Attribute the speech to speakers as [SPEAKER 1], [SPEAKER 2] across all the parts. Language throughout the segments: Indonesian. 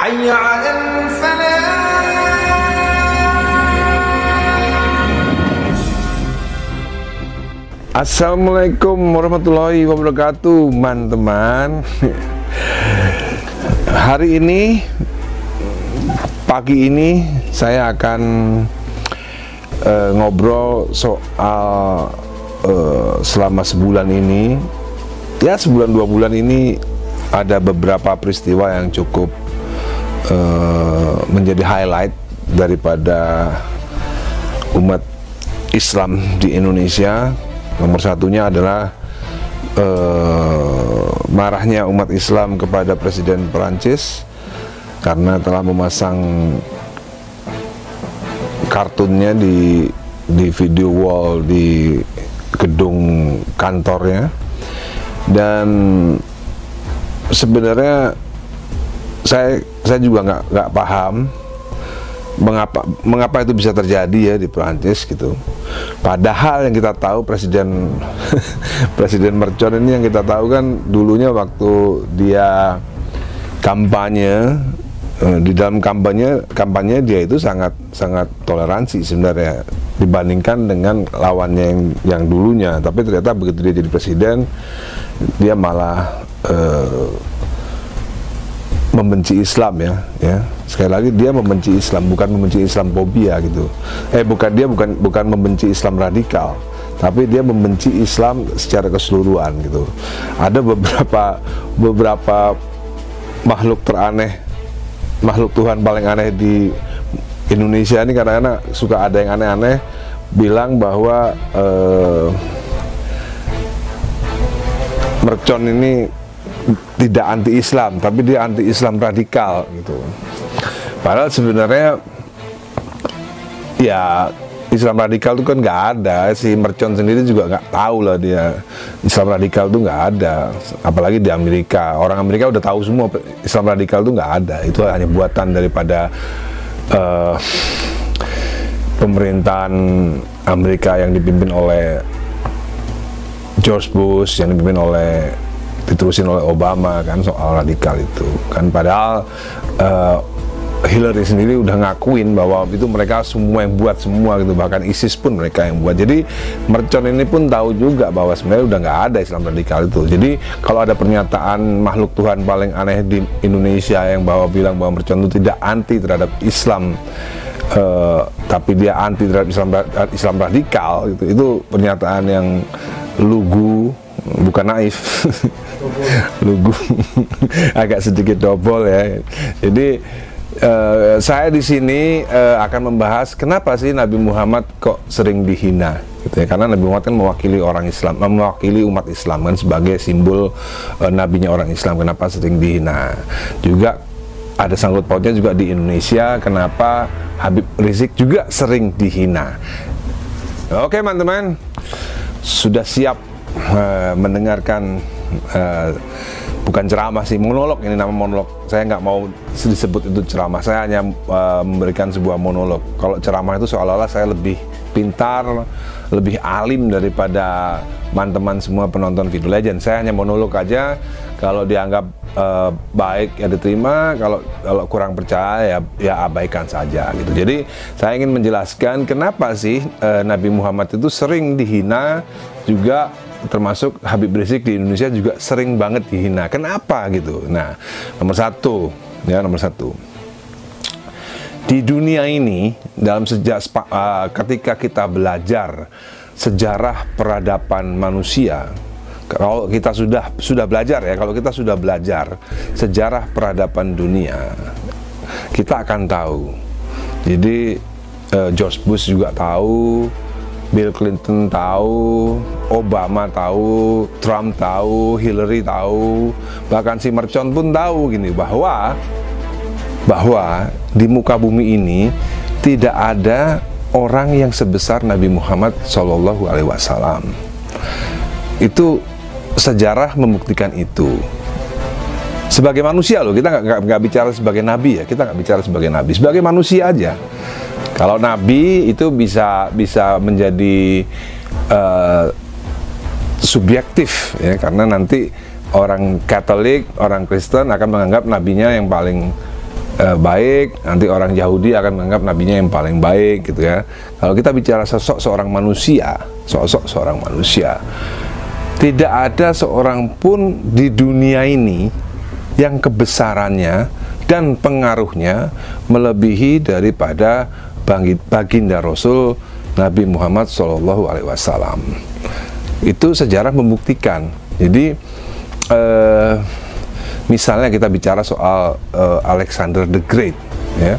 [SPEAKER 1] حي على الفلاح
[SPEAKER 2] Assalamualaikum warahmatullahi wabarakatuh, teman-teman. Hari ini, pagi ini, saya akan eh, ngobrol soal eh, selama sebulan ini. Ya, sebulan dua bulan ini ada beberapa peristiwa yang cukup eh, menjadi highlight daripada umat Islam di Indonesia. Nomor satunya adalah eh, marahnya umat Islam kepada Presiden Perancis karena telah memasang kartunnya di di video wall di gedung kantornya dan sebenarnya saya saya juga nggak nggak paham mengapa mengapa itu bisa terjadi ya di Perancis gitu. Padahal yang kita tahu presiden presiden Mercon ini yang kita tahu kan dulunya waktu dia kampanye eh, di dalam kampanye kampanye dia itu sangat sangat toleransi sebenarnya dibandingkan dengan lawannya yang yang dulunya. Tapi ternyata begitu dia jadi presiden dia malah eh, membenci Islam ya ya. Sekali lagi dia membenci Islam bukan membenci Islam fobia gitu. Eh bukan dia bukan bukan membenci Islam radikal tapi dia membenci Islam secara keseluruhan gitu. Ada beberapa beberapa makhluk teraneh makhluk Tuhan paling aneh di Indonesia ini kadang-kadang suka ada yang aneh-aneh bilang bahwa eh, mercon ini tidak anti Islam, tapi dia anti Islam radikal gitu. Padahal sebenarnya ya Islam radikal itu kan nggak ada. Si Mercon sendiri juga nggak tahu lah dia. Islam radikal itu nggak ada. Apalagi di Amerika. Orang Amerika udah tahu semua Islam radikal itu nggak ada. Itu hanya buatan daripada uh, pemerintahan Amerika yang dipimpin oleh George Bush yang dipimpin oleh diterusin oleh Obama kan soal radikal itu. Kan padahal uh, Hillary sendiri udah ngakuin bahwa itu mereka semua yang buat semua gitu bahkan ISIS pun mereka yang buat. Jadi Mercon ini pun tahu juga bahwa sebenarnya udah nggak ada Islam radikal itu. Jadi kalau ada pernyataan makhluk Tuhan paling aneh di Indonesia yang bahwa bilang bahwa Mercon itu tidak anti terhadap Islam uh, tapi dia anti terhadap Islam Islam radikal gitu itu pernyataan yang lugu bukan naif. Lugu. Agak sedikit dobol ya. Jadi uh, saya di sini uh, akan membahas kenapa sih Nabi Muhammad kok sering dihina gitu ya. Karena Nabi Muhammad kan mewakili orang Islam mewakili umat Islam kan sebagai simbol uh, nabinya orang Islam. Kenapa sering dihina? Juga ada sangkut pautnya juga di Indonesia kenapa Habib Rizik juga sering dihina. Oke teman-teman. Sudah siap uh, mendengarkan uh, bukan ceramah sih monolog. Ini nama monolog. Saya nggak mau disebut itu ceramah. Saya hanya uh, memberikan sebuah monolog. Kalau ceramah itu seolah-olah saya lebih pintar lebih alim daripada teman-teman semua penonton video legend. Saya hanya monolog aja. Kalau dianggap uh, baik ya diterima. Kalau kalau kurang percaya ya ya abaikan saja gitu. Jadi saya ingin menjelaskan kenapa sih uh, Nabi Muhammad itu sering dihina juga termasuk Habib Rizik di Indonesia juga sering banget dihina. Kenapa gitu? Nah, nomor satu, ya nomor satu. Di dunia ini, dalam sejak uh, ketika kita belajar sejarah peradaban manusia, kalau kita sudah sudah belajar ya, kalau kita sudah belajar sejarah peradaban dunia, kita akan tahu. Jadi uh, George Bush juga tahu, Bill Clinton tahu, Obama tahu, Trump tahu, Hillary tahu, bahkan si Mercon pun tahu gini bahwa bahwa di muka bumi ini tidak ada orang yang sebesar Nabi Muhammad Shallallahu Alaihi Wasallam. Itu sejarah membuktikan itu. Sebagai manusia loh, kita nggak bicara sebagai nabi ya, kita nggak bicara sebagai nabi, sebagai manusia aja. Kalau nabi itu bisa bisa menjadi uh, subjektif ya karena nanti orang Katolik, orang Kristen akan menganggap nabinya yang paling uh, baik, nanti orang Yahudi akan menganggap nabinya yang paling baik gitu ya. Kalau kita bicara sosok seorang manusia, sosok seorang manusia, tidak ada seorang pun di dunia ini yang kebesarannya dan pengaruhnya melebihi daripada baginda Rasul Nabi Muhammad Shallallahu Alaihi Wasallam. Itu sejarah membuktikan. Jadi eh, misalnya kita bicara soal eh, Alexander the Great, ya.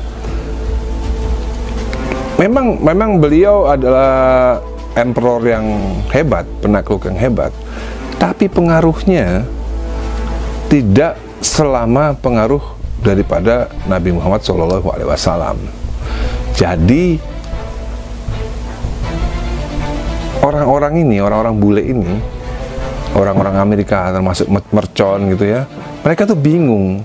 [SPEAKER 2] Memang memang beliau adalah emperor yang hebat, penakluk yang hebat. Tapi pengaruhnya tidak selama pengaruh daripada Nabi Muhammad SAW. Jadi orang-orang ini, orang-orang bule ini, orang-orang Amerika termasuk mercon gitu ya, mereka tuh bingung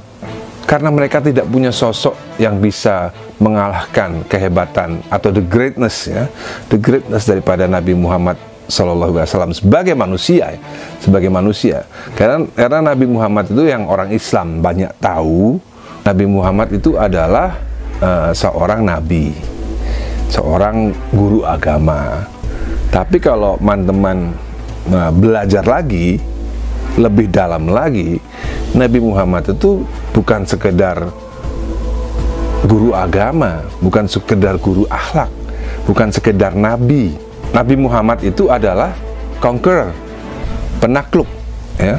[SPEAKER 2] karena mereka tidak punya sosok yang bisa mengalahkan kehebatan atau the greatness ya, the greatness daripada Nabi Muhammad Wasallam sebagai manusia, sebagai manusia. Karena karena Nabi Muhammad itu yang orang Islam banyak tahu, Nabi Muhammad itu adalah uh, seorang nabi, seorang guru agama tapi kalau teman-teman nah, belajar lagi, lebih dalam lagi, Nabi Muhammad itu bukan sekedar guru agama, bukan sekedar guru akhlak, bukan sekedar nabi. Nabi Muhammad itu adalah conqueror, penakluk. Ya.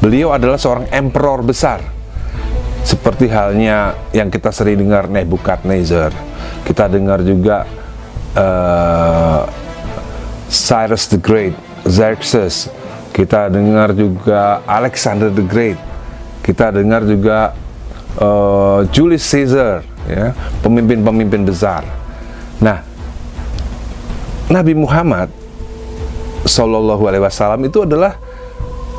[SPEAKER 2] Beliau adalah seorang emperor besar. Seperti halnya yang kita sering dengar Nebukadnezar. Kita dengar juga uh, Cyrus the Great, Xerxes, kita dengar juga Alexander the Great, kita dengar juga uh, Julius Caesar, ya, pemimpin-pemimpin besar. Nah, Nabi Muhammad Shallallahu Alaihi Wasallam itu adalah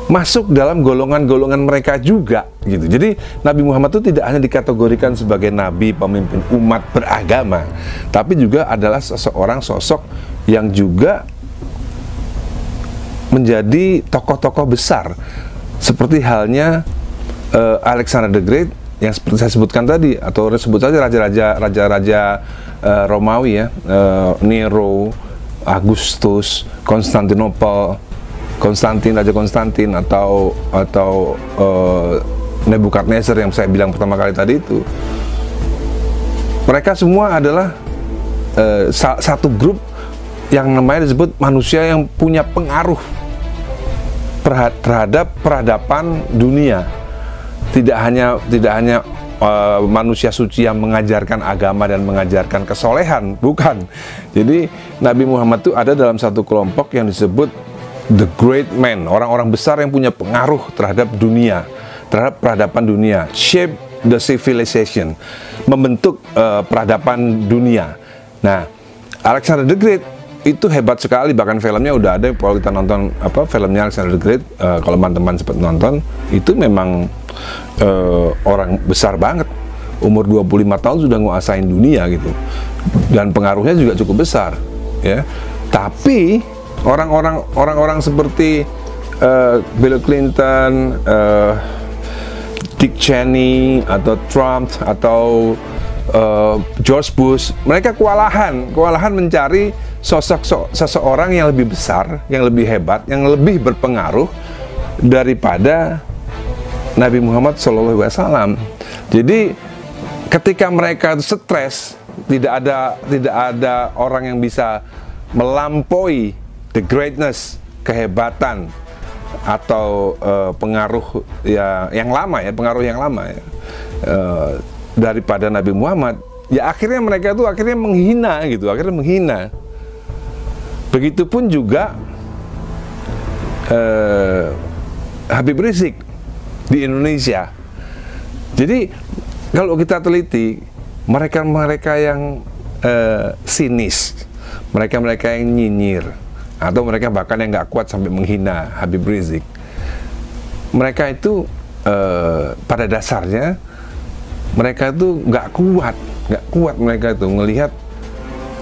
[SPEAKER 2] masuk dalam golongan-golongan mereka juga gitu. Jadi Nabi Muhammad itu tidak hanya dikategorikan sebagai nabi pemimpin umat beragama, tapi juga adalah seseorang sosok yang juga menjadi tokoh-tokoh besar seperti halnya uh, Alexander the Great yang seperti saya sebutkan tadi atau sebut saja raja-raja raja-raja uh, Romawi ya uh, Nero, Augustus, Konstantinopel, Konstantin Raja Konstantin atau atau uh, Nebukadnezar yang saya bilang pertama kali tadi itu mereka semua adalah uh, satu grup yang namanya disebut manusia yang punya pengaruh terhadap peradaban dunia. Tidak hanya tidak hanya uh, manusia suci yang mengajarkan agama dan mengajarkan kesolehan, bukan. Jadi Nabi Muhammad itu ada dalam satu kelompok yang disebut the great man, orang-orang besar yang punya pengaruh terhadap dunia, terhadap peradaban dunia, shape the civilization, membentuk uh, peradaban dunia. Nah, Alexander the Great itu hebat sekali bahkan filmnya udah ada. Kalau kita nonton apa filmnya Alexander the Great uh, kalau teman-teman sempat nonton itu memang uh, orang besar banget. Umur 25 tahun sudah nguasain dunia gitu. Dan pengaruhnya juga cukup besar ya. Tapi orang-orang orang-orang seperti uh, Bill Clinton uh, Dick Cheney atau Trump atau uh, George Bush mereka kewalahan kewalahan mencari sosok so, seseorang yang lebih besar, yang lebih hebat, yang lebih berpengaruh daripada Nabi Muhammad SAW. Jadi ketika mereka stres, tidak ada tidak ada orang yang bisa melampaui the greatness, kehebatan atau uh, pengaruh ya yang lama ya, pengaruh yang lama ya uh, daripada Nabi Muhammad. Ya akhirnya mereka itu akhirnya menghina gitu, akhirnya menghina Begitupun juga eh, Habib Rizik di Indonesia. Jadi kalau kita teliti mereka-mereka yang eh, sinis, mereka-mereka yang nyinyir, atau mereka bahkan yang nggak kuat sampai menghina Habib Rizik, mereka itu eh, pada dasarnya mereka itu nggak kuat, nggak kuat mereka itu melihat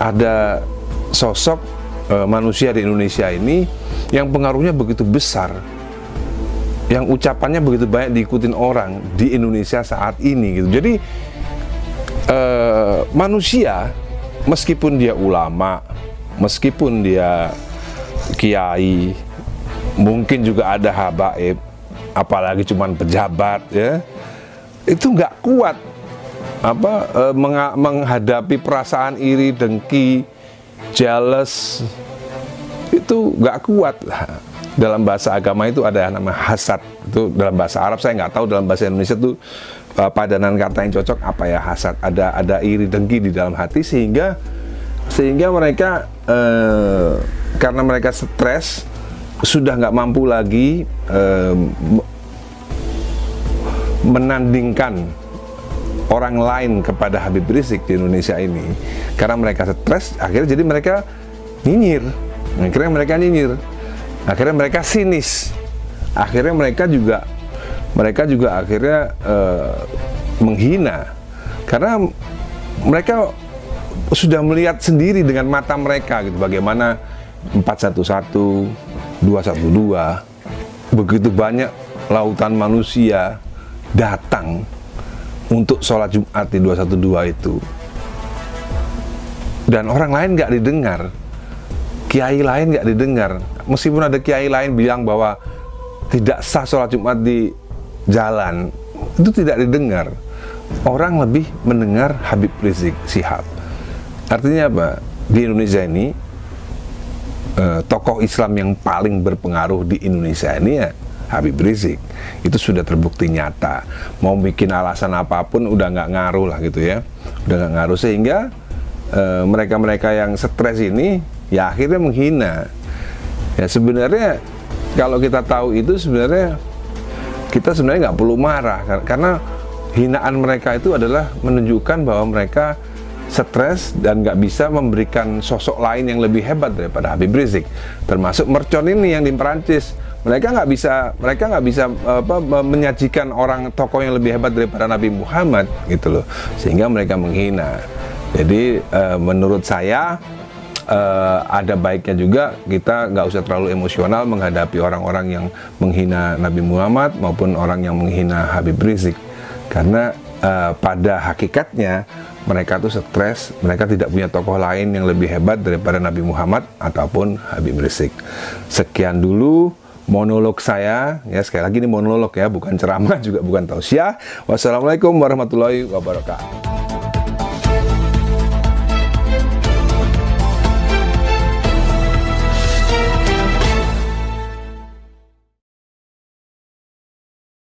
[SPEAKER 2] ada sosok uh, manusia di Indonesia ini yang pengaruhnya begitu besar yang ucapannya begitu banyak diikutin orang di Indonesia saat ini gitu. Jadi uh, manusia meskipun dia ulama, meskipun dia kiai, mungkin juga ada habaib, apalagi cuman pejabat ya, itu nggak kuat apa uh, menghadapi perasaan iri, dengki, jealous. Itu nggak kuat. Dalam bahasa agama itu ada namanya hasad. Itu dalam bahasa Arab saya nggak tahu dalam bahasa Indonesia itu uh, padanan kata yang cocok apa ya hasad. Ada ada iri dengki di dalam hati sehingga sehingga mereka uh, karena mereka stres sudah nggak mampu lagi uh, menandingkan orang lain kepada Habib Rizik di Indonesia ini. Karena mereka stres akhirnya jadi mereka nyinyir. Akhirnya mereka nyinyir. Akhirnya mereka sinis. Akhirnya mereka juga mereka juga akhirnya uh, menghina. Karena mereka sudah melihat sendiri dengan mata mereka gitu bagaimana 411 212 begitu banyak lautan manusia datang untuk sholat Jumat di 212 itu. Dan orang lain nggak didengar. Kiai lain nggak didengar. Meskipun ada kiai lain bilang bahwa tidak sah sholat Jumat di jalan itu tidak didengar. Orang lebih mendengar Habib Rizik Sihab artinya apa? Di Indonesia ini eh, tokoh Islam yang paling berpengaruh di Indonesia ini ya Habib Rizik. Itu sudah terbukti nyata. Mau bikin alasan apa pun udah nggak ngaruh lah gitu ya. Udah nggak ngaruh. Sehingga eh, mereka-mereka yang stres ini ya akhirnya menghina. Ya sebenarnya kalau kita tahu itu sebenarnya kita sebenarnya nggak perlu marah. Karena hinaan mereka itu adalah menunjukkan bahwa mereka stres dan nggak bisa memberikan sosok lain yang lebih hebat daripada Habib Rizik. Termasuk Mercon ini yang di Perancis. Mereka nggak bisa mereka nggak bisa apa, menyajikan orang tokoh yang lebih hebat daripada Nabi Muhammad gitu loh. Sehingga mereka menghina. Jadi uh, menurut saya uh, ada baiknya juga kita nggak usah terlalu emosional menghadapi orang-orang yang menghina Nabi Muhammad maupun orang yang menghina Habib Rizik. Karena uh, pada hakikatnya mereka tuh stres, mereka tidak punya tokoh lain yang lebih hebat daripada Nabi Muhammad ataupun Habib Rizik. Sekian dulu monolog saya, ya sekali lagi ini monolog ya, bukan ceramah juga bukan tausiah. Wassalamualaikum warahmatullahi wabarakatuh.